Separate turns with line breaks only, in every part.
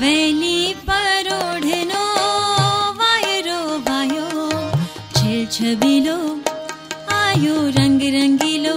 वेली परोढलो वायरो भाबिलो आयु रङ्गरङ्गीलो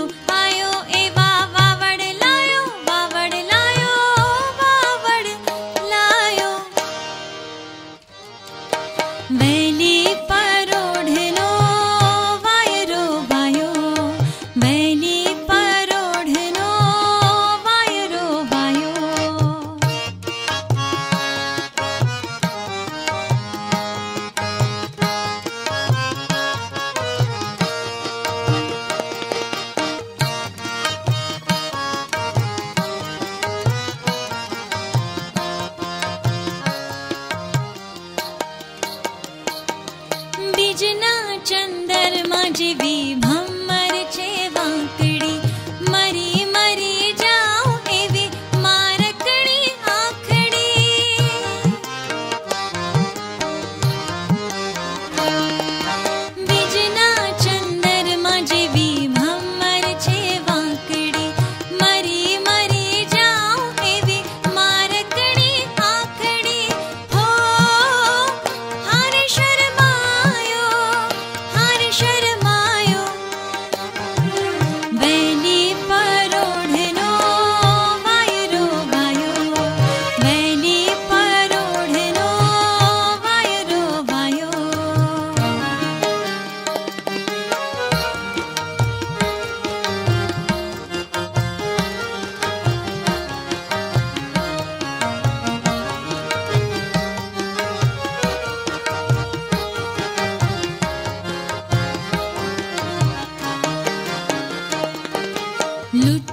जना चन्द्र मे विभा।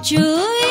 chữ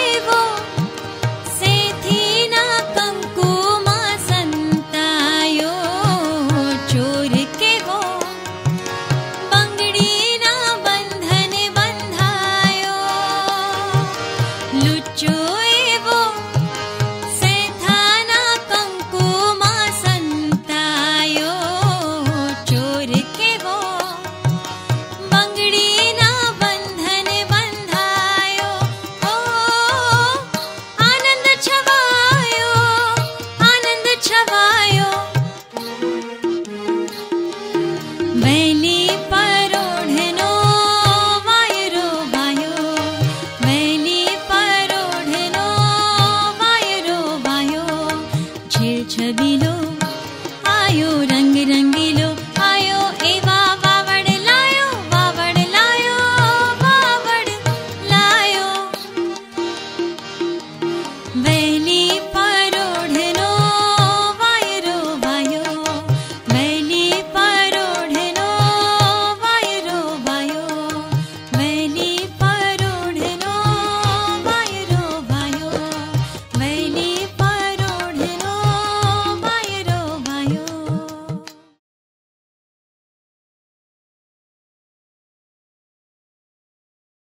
ी आयु